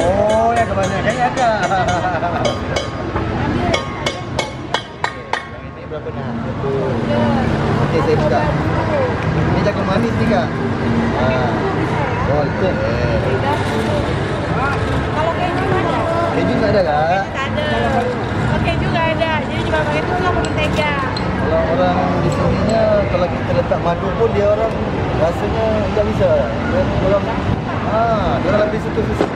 Oh, ya kebanyakan ya kak. Yang ini berapa nih? Satu. Oke, saya buka. Ini jagung manis nih kak. Ah. Oh, itu. Eh. Kalau keju ada? Keju nggak ada kak? Ada. Kalau keju nggak ada. Jadi cuma pakai tulang sama mentega. Kalau orang di sininya kalau kita letak madu pun dia orang rasanya nggak bisa. Dia orang ah, dia orang lebih suka susu.